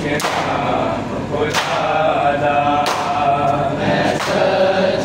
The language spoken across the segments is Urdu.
Krishna, Buddha, Mr.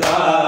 다.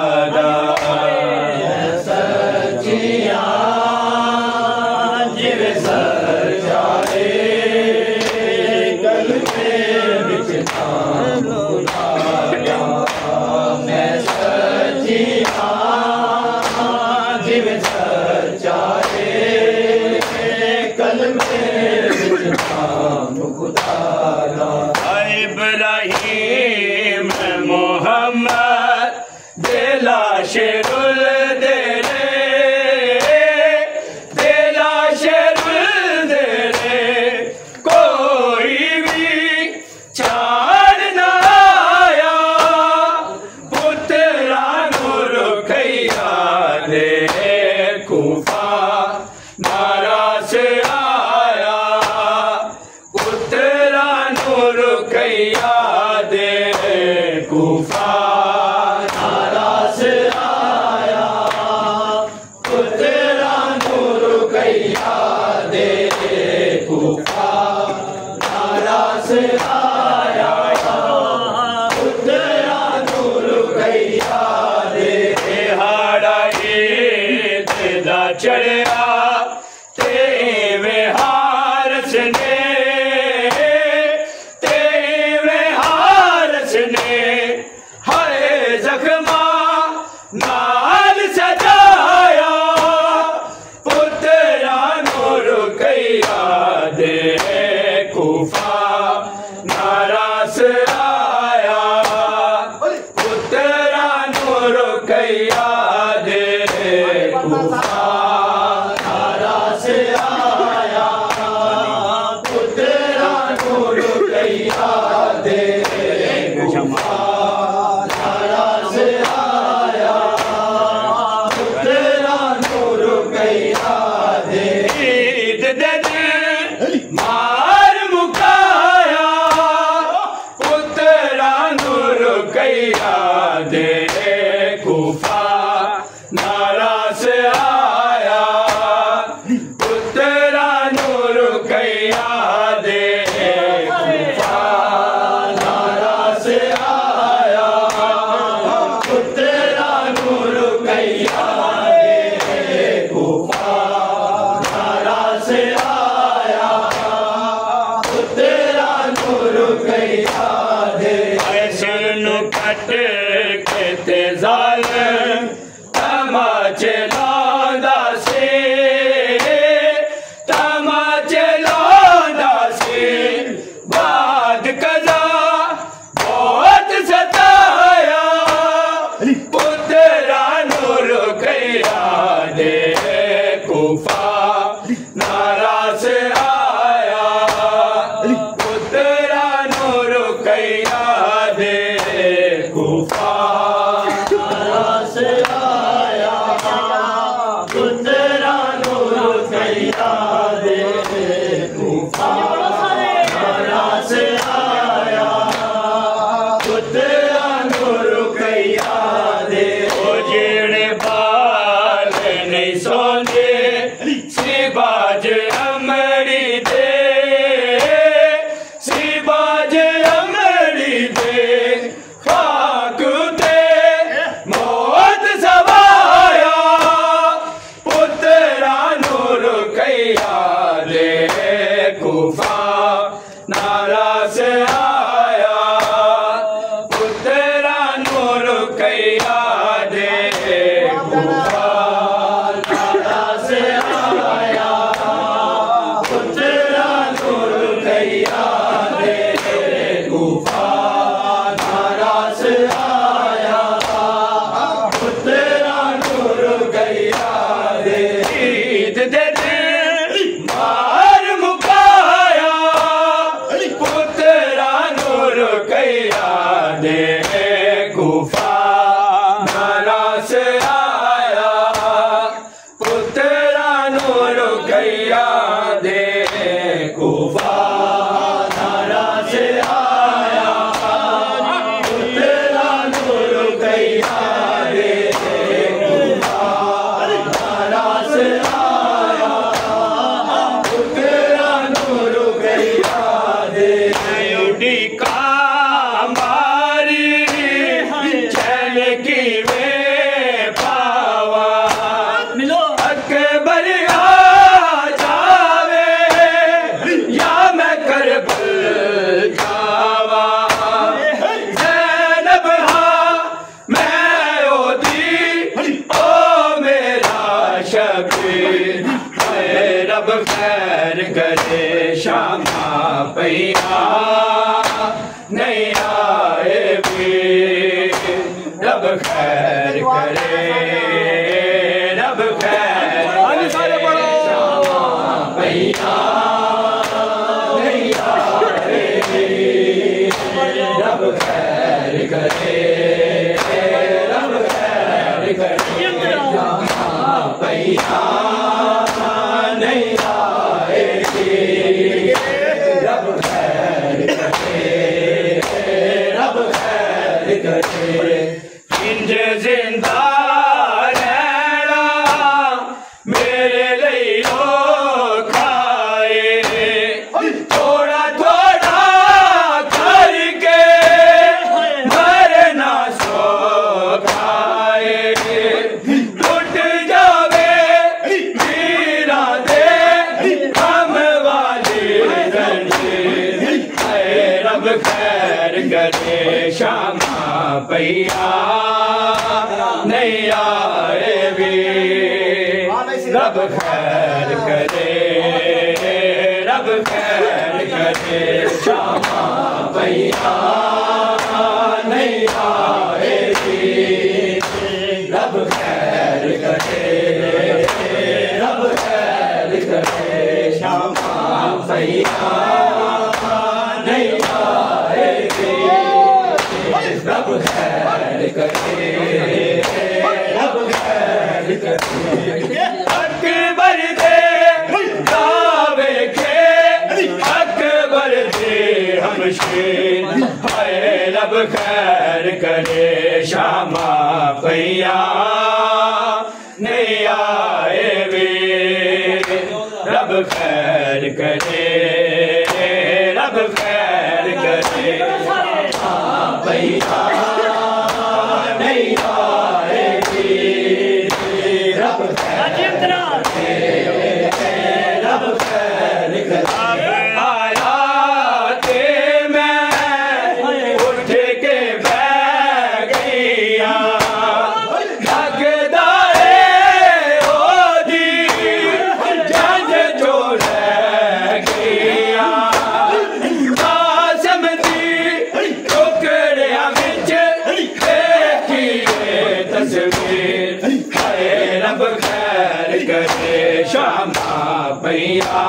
تصویر ہے رب خیر کرے شاما پیا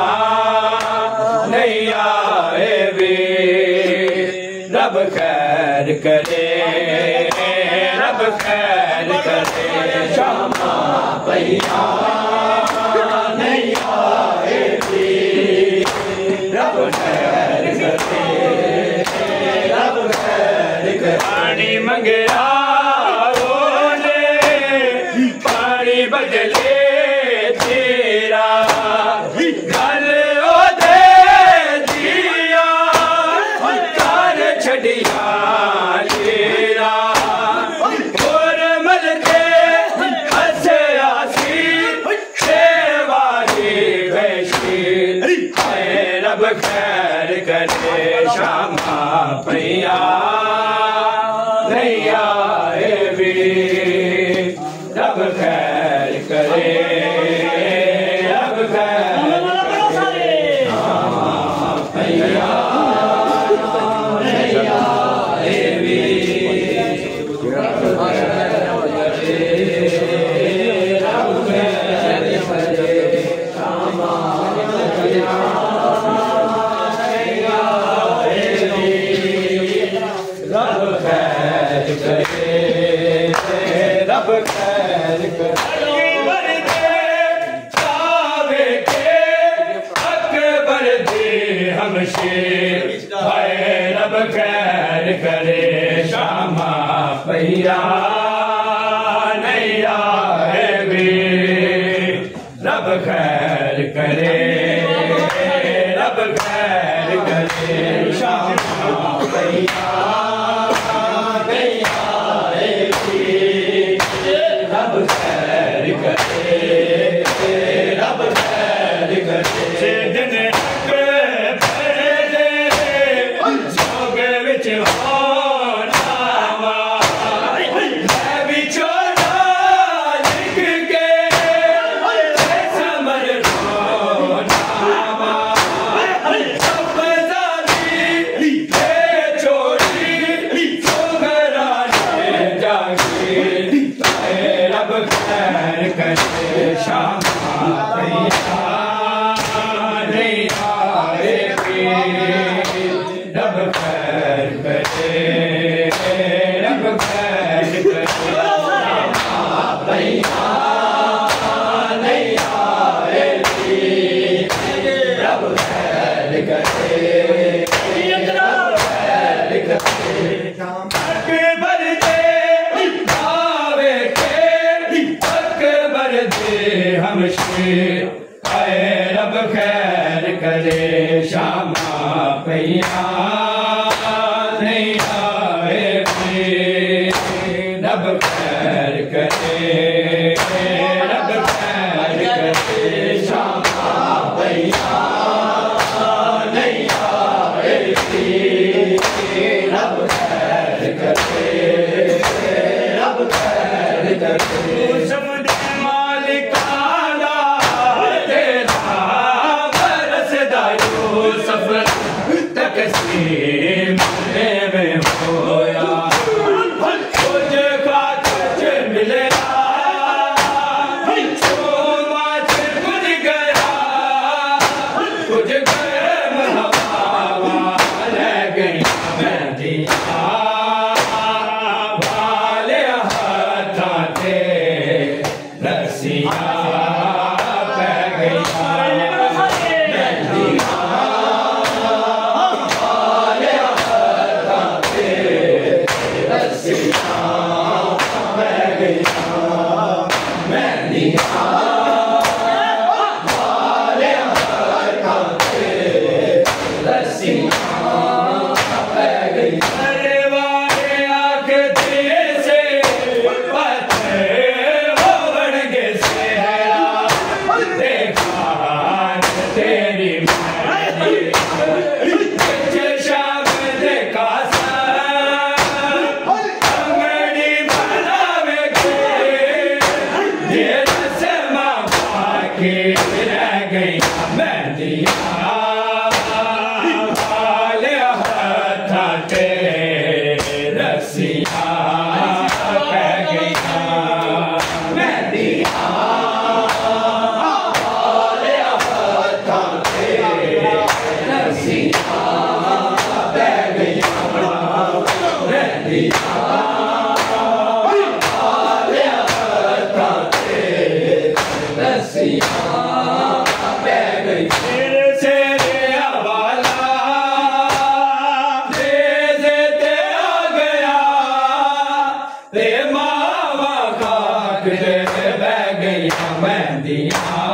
نیا اے وی رب خیر کرے رب خیر کرے شاما پیا نیا اے وی رب خیر کرے رب خیر کرے پانی منگیا خیر کرے رب خیر کرے شاہ تسليم ਤੇ ਮਾਵਾ ਕਾਟਦੇ ਬਹਿ ਗਈਆਂ ਮਹਿੰਦੀਆਂ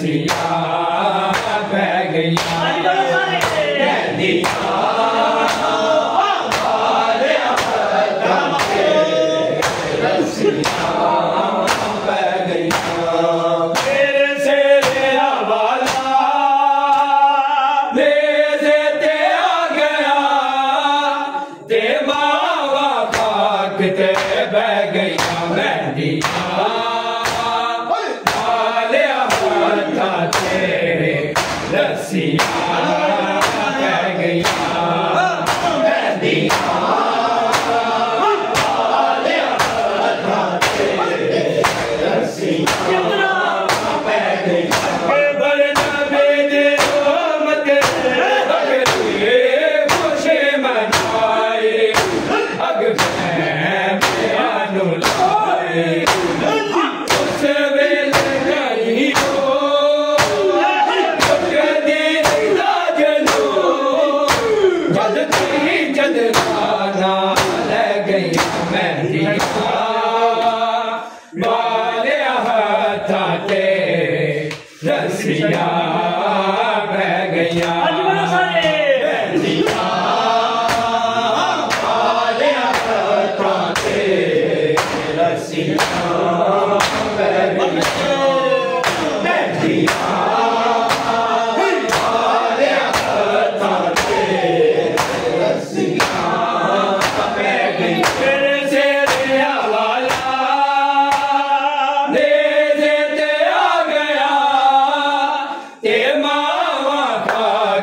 Messiah.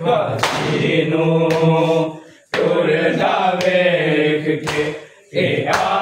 Vashinu Durna Vekhe Kya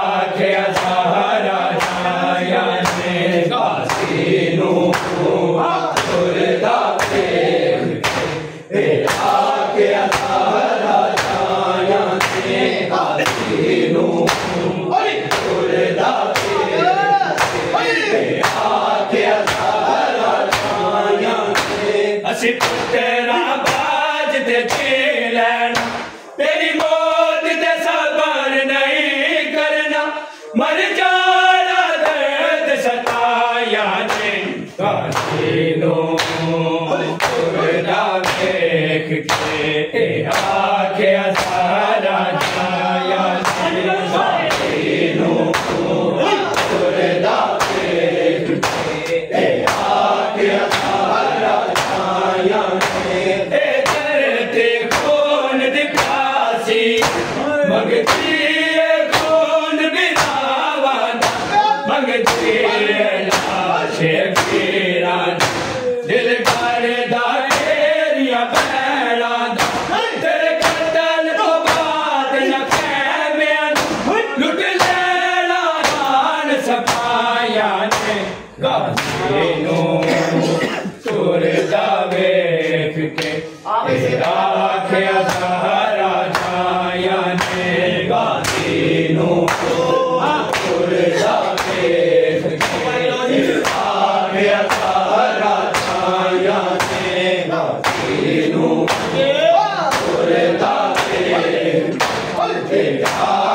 Jai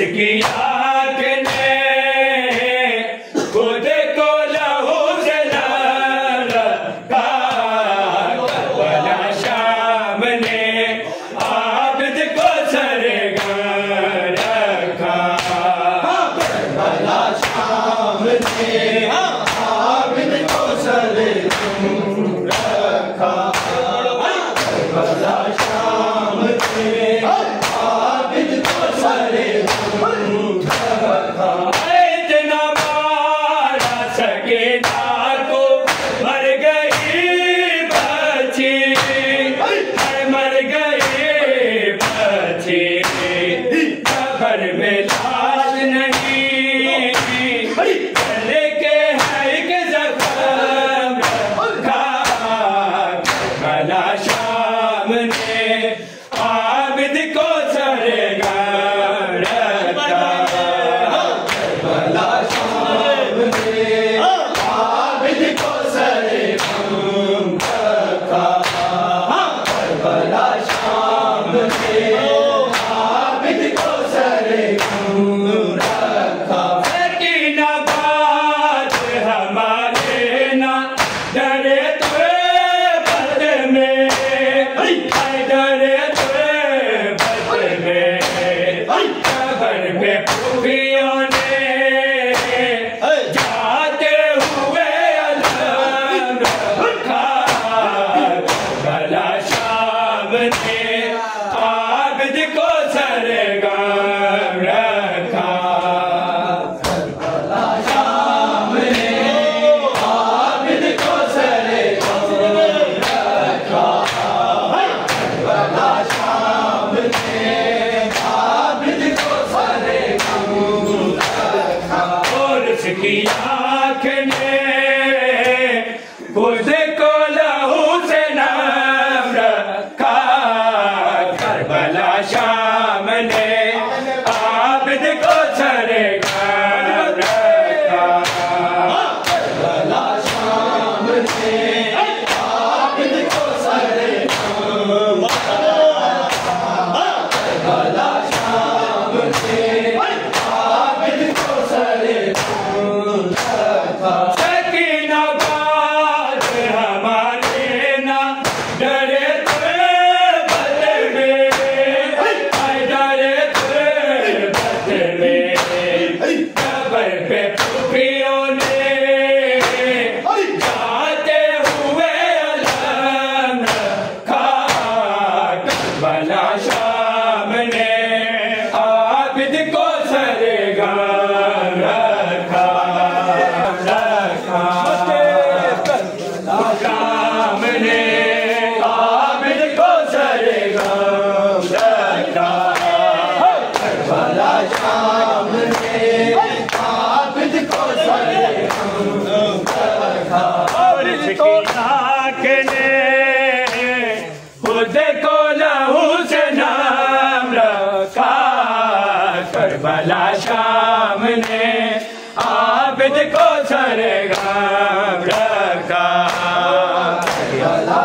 Music be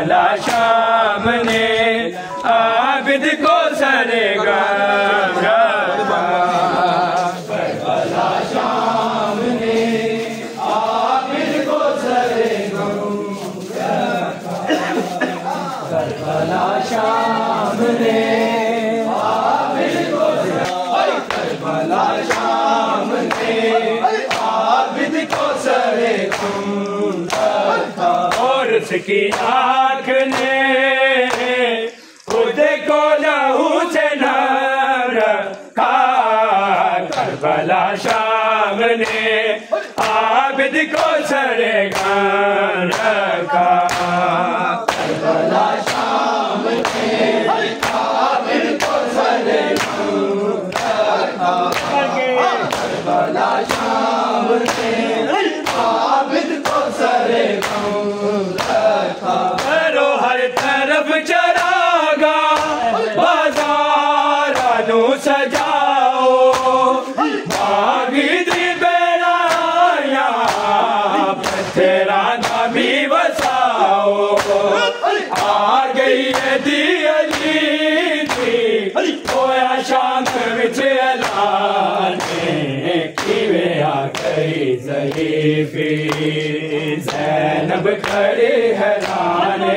Karbala شام نے عابد کو سرے گا اور اس کی آنکھ lagne ode ko lahu chenara ka karbala sham ne abid ko sare gan rakha کھڑے ہے لانے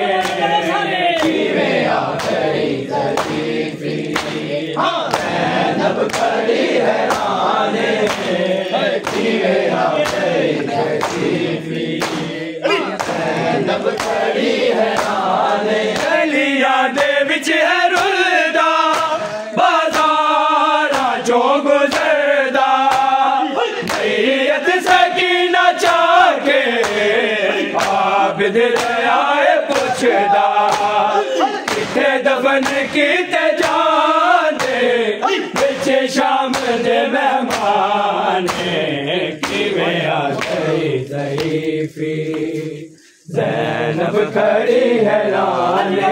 کی میں آ گئی زلیفی کھڑی ہے لانے کی میں آ گئی ہے لانے علی یادے بچ ہے رل کھڑی ہے لانے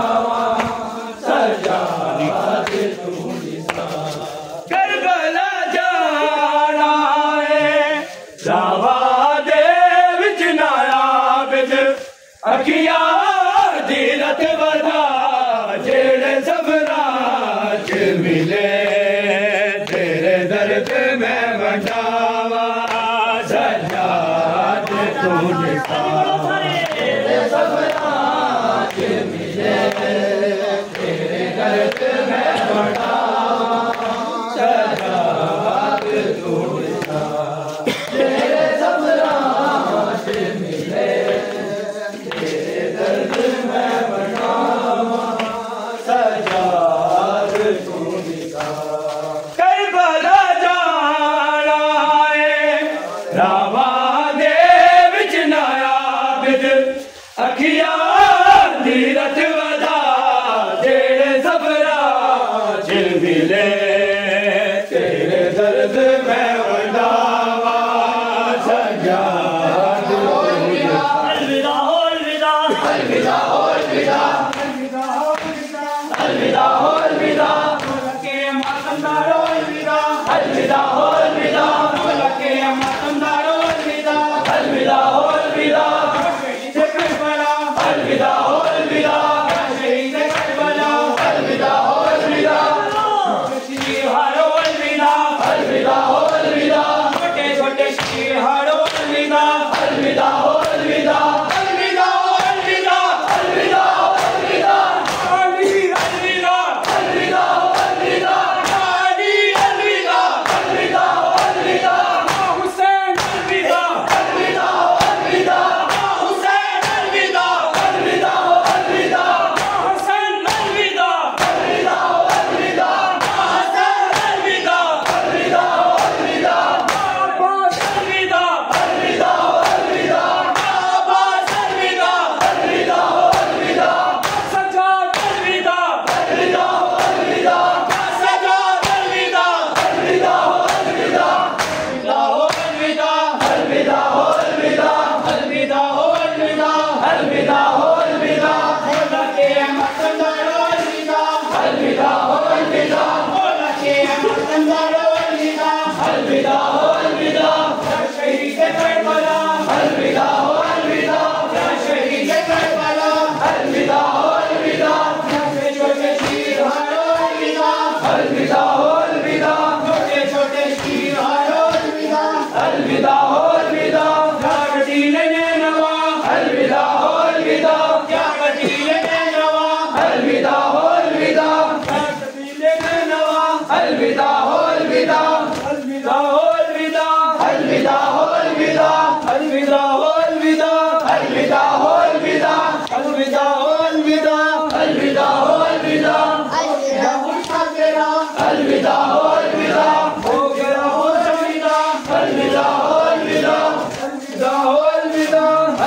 Thank you.